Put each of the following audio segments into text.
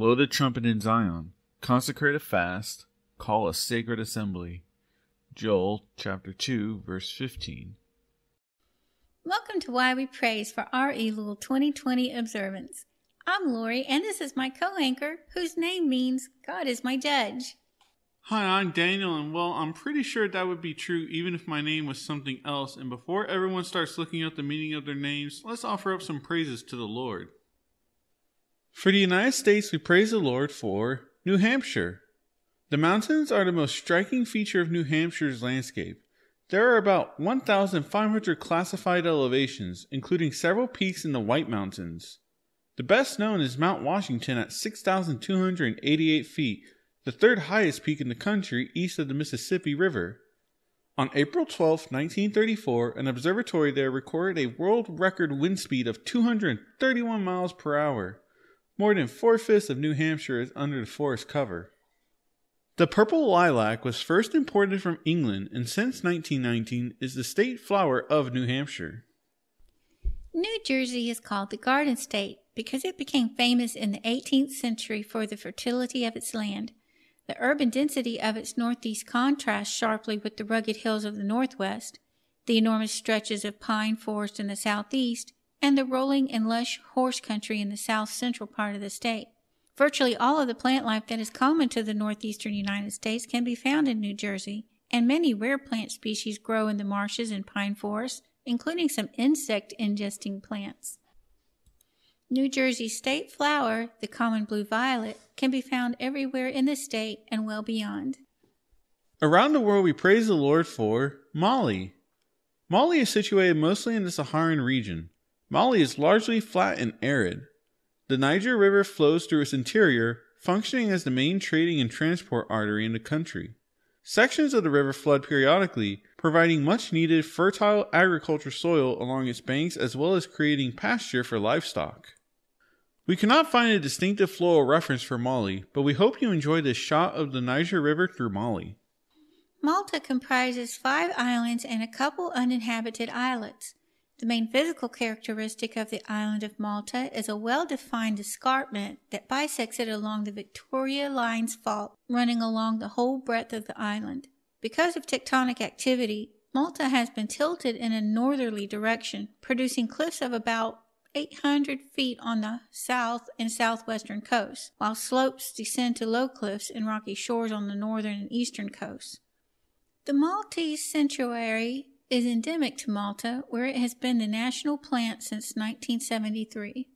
Blow the trumpet in Zion, consecrate a fast, call a sacred assembly. Joel chapter 2, verse 15. Welcome to Why We Praise for our Elul 2020 observance. I'm Lori, and this is my co anchor, whose name means God is my judge. Hi, I'm Daniel, and well, I'm pretty sure that would be true even if my name was something else. And before everyone starts looking up the meaning of their names, let's offer up some praises to the Lord. For the United States, we praise the Lord for New Hampshire. The mountains are the most striking feature of New Hampshire's landscape. There are about 1,500 classified elevations, including several peaks in the White Mountains. The best known is Mount Washington at 6,288 feet, the third highest peak in the country east of the Mississippi River. On April 12, 1934, an observatory there recorded a world record wind speed of 231 miles per hour. More than four fifths of New Hampshire is under the forest cover. The purple lilac was first imported from England and since 1919 is the state flower of New Hampshire. New Jersey is called the Garden State because it became famous in the 18th century for the fertility of its land. The urban density of its northeast contrasts sharply with the rugged hills of the northwest, the enormous stretches of pine forest in the southeast, and the rolling and lush horse country in the south central part of the state. Virtually all of the plant life that is common to the northeastern United States can be found in New Jersey, and many rare plant species grow in the marshes and pine forests, including some insect ingesting plants. New Jersey's state flower, the common blue violet, can be found everywhere in the state and well beyond. Around the world, we praise the Lord for Mali. Mali is situated mostly in the Saharan region. Mali is largely flat and arid. The Niger River flows through its interior, functioning as the main trading and transport artery in the country. Sections of the river flood periodically, providing much needed fertile agriculture soil along its banks as well as creating pasture for livestock. We cannot find a distinctive floral reference for Mali, but we hope you enjoy this shot of the Niger River through Mali. Malta comprises five islands and a couple uninhabited islets. The main physical characteristic of the island of Malta is a well defined escarpment that bisects it along the Victoria Lines fault running along the whole breadth of the island. Because of tectonic activity, Malta has been tilted in a northerly direction, producing cliffs of about 800 feet on the south and southwestern coasts, while slopes descend to low cliffs and rocky shores on the northern and eastern coasts. The Maltese centaury is endemic to Malta, where it has been the national plant since 1973.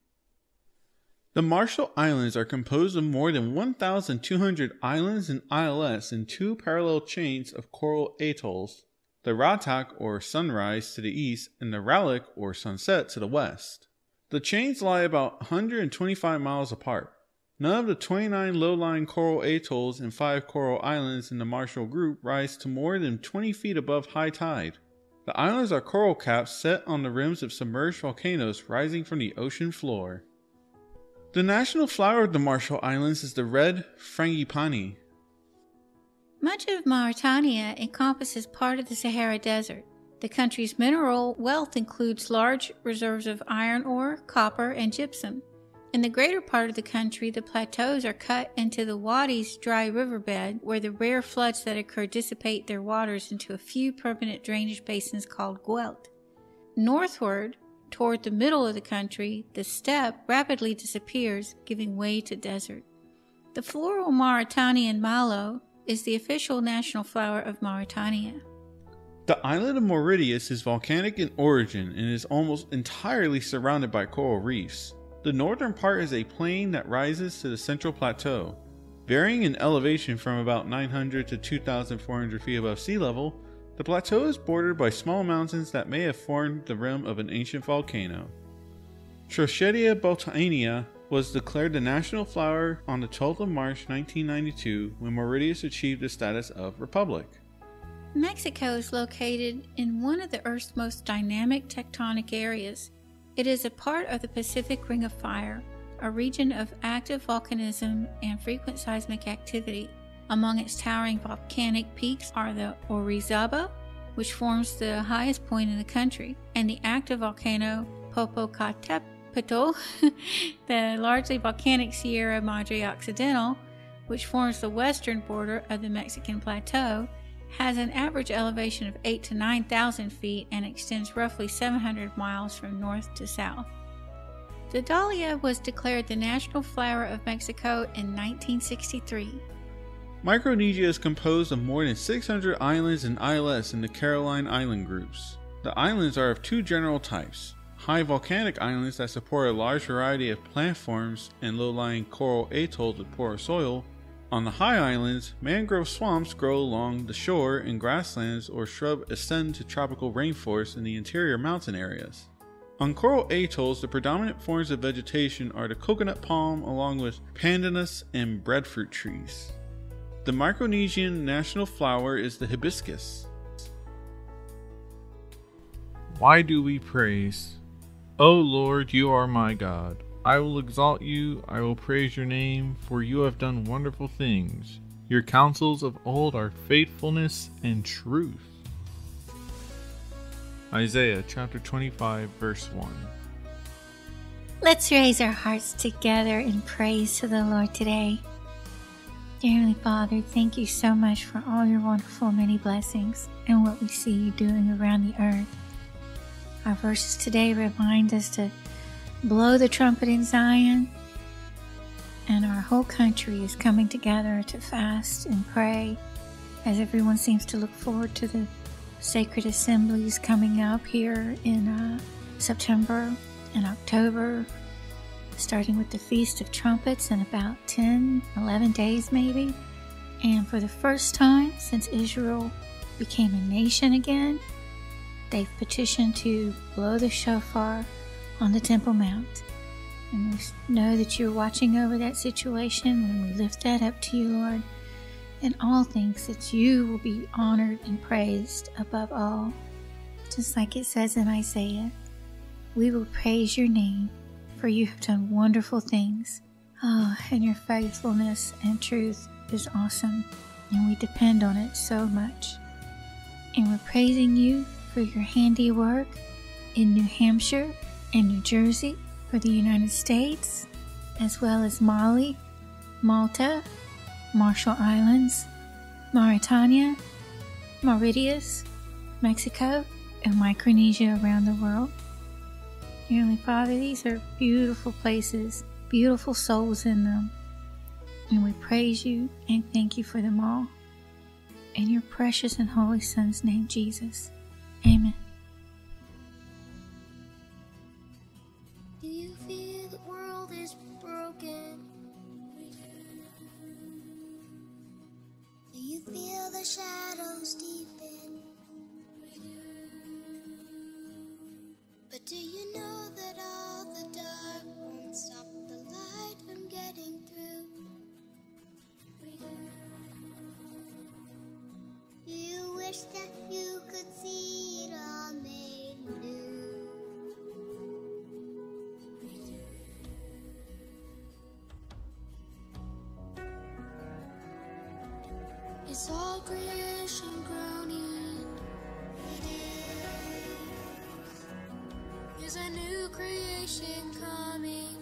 The Marshall Islands are composed of more than 1,200 islands and islets in two parallel chains of coral atolls, the Ratak or sunrise to the east and the Ralik or sunset to the west. The chains lie about 125 miles apart. None of the 29 low lying coral atolls and 5 coral islands in the Marshall Group rise to more than 20 feet above high tide. The islands are coral caps set on the rims of submerged volcanoes rising from the ocean floor. The national flower of the Marshall Islands is the red frangipani. Much of Mauritania encompasses part of the Sahara Desert. The country's mineral wealth includes large reserves of iron ore, copper, and gypsum. In the greater part of the country, the plateaus are cut into the Wadi's dry riverbed, where the rare floods that occur dissipate their waters into a few permanent drainage basins called Guelt. Northward, toward the middle of the country, the steppe rapidly disappears, giving way to desert. The floral Mauritanian malo is the official national flower of Mauritania. The island of Mauritius is volcanic in origin and is almost entirely surrounded by coral reefs. The northern part is a plain that rises to the central plateau. Varying in elevation from about 900 to 2,400 feet above sea level, the plateau is bordered by small mountains that may have formed the rim of an ancient volcano. Trochetia boutoniana was declared the national flower on the 12th of March 1992 when Mauritius achieved the status of republic. Mexico is located in one of the Earth's most dynamic tectonic areas. It is a part of the Pacific Ring of Fire, a region of active volcanism and frequent seismic activity. Among its towering volcanic peaks are the Orizaba, which forms the highest point in the country, and the active volcano Popocatépetl, the largely volcanic Sierra Madre Occidental, which forms the western border of the Mexican Plateau, has an average elevation of 8 to 9,000 feet and extends roughly 700 miles from north to south. The dahlia was declared the national flower of Mexico in 1963. Micronesia is composed of more than 600 islands and islets in the Caroline Island groups. The islands are of two general types high volcanic islands that support a large variety of plant forms and low lying coral atolls with poor soil. On the high islands, mangrove swamps grow along the shore and grasslands or shrub ascend to tropical rainforests in the interior mountain areas. On coral atolls, the predominant forms of vegetation are the coconut palm along with pandanus and breadfruit trees. The Micronesian national flower is the hibiscus. Why do we praise? O Lord, you are my God. I will exalt you, I will praise your name, for you have done wonderful things. Your counsels of old are faithfulness and truth. Isaiah chapter 25, verse 1. Let's raise our hearts together in praise to the Lord today. Dear Heavenly Father, thank you so much for all your wonderful many blessings and what we see you doing around the earth. Our verses today remind us to blow the trumpet in Zion, and our whole country is coming together to fast and pray as everyone seems to look forward to the sacred assemblies coming up here in uh, September and October, starting with the Feast of Trumpets in about 10, 11 days maybe. And for the first time since Israel became a nation again, they've petitioned to blow the shofar on the Temple Mount. And we know that you're watching over that situation, and we lift that up to you, Lord. In all things, that you will be honored and praised above all. Just like it says in Isaiah, we will praise your name, for you have done wonderful things. Oh, and your faithfulness and truth is awesome, and we depend on it so much. And we're praising you for your handiwork in New Hampshire and New Jersey for the United States, as well as Mali, Malta, Marshall Islands, Mauritania, Mauritius, Mexico, and Micronesia around the world. Heavenly Father, these are beautiful places, beautiful souls in them, and we praise you and thank you for them all. In your precious and holy Son's name, Jesus. Amen. All creation groaning. Is a new creation coming?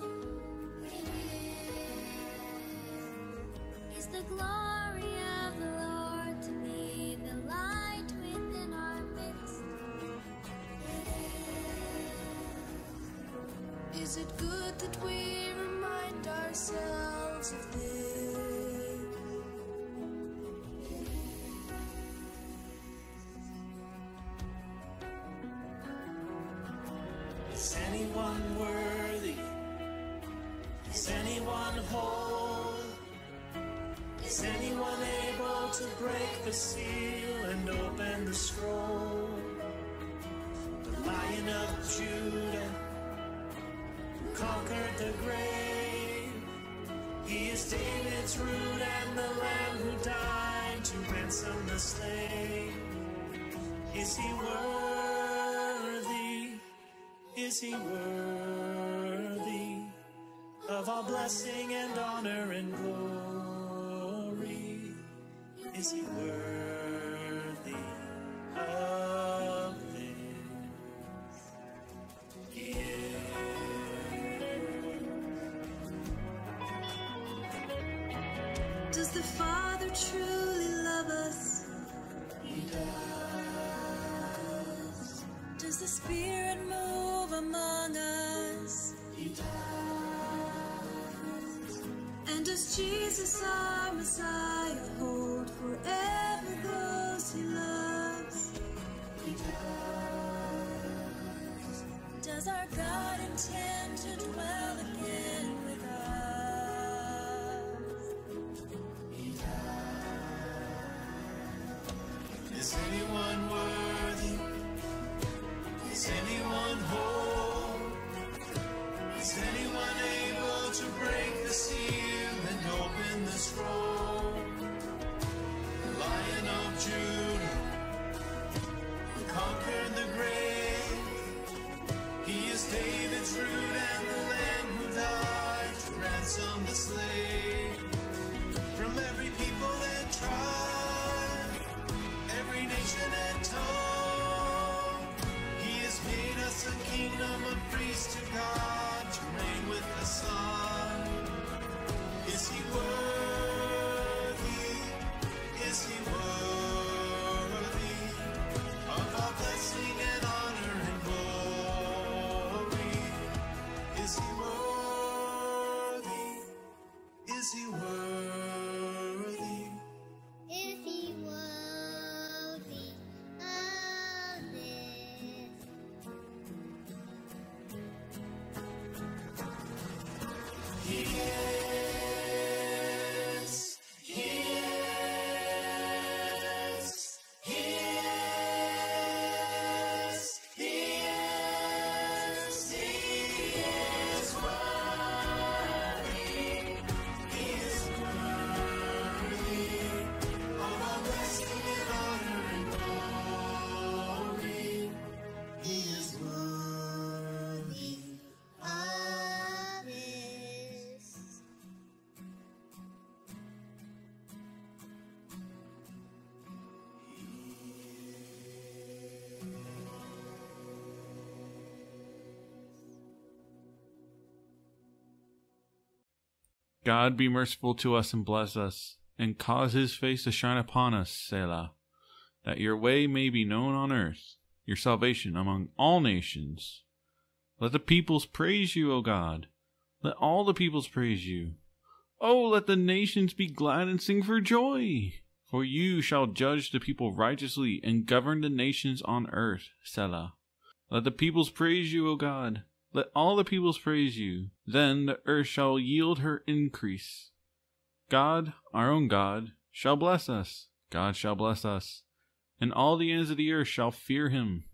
Is the glory of the Lord to be the light within our midst? Is it good that we remind ourselves of this? Is anyone able to break the seal and open the scroll? The Lion of Judah, who conquered the grave. He is David's root and the Lamb who died to ransom the slave. Is he worthy? Is he worthy of all blessing and honor and glory? Is he worthy Jesus, our Messiah, hold forever those he loves? He does. Does our God intend to dwell again with us? Is anyone God be merciful to us and bless us, and cause his face to shine upon us, Selah, that your way may be known on earth, your salvation among all nations. Let the peoples praise you, O God. Let all the peoples praise you. Oh, let the nations be glad and sing for joy. For you shall judge the people righteously and govern the nations on earth, Selah. Let the peoples praise you, O God. Let all the peoples praise you. Then the earth shall yield her increase. God, our own God, shall bless us. God shall bless us. And all the ends of the earth shall fear him.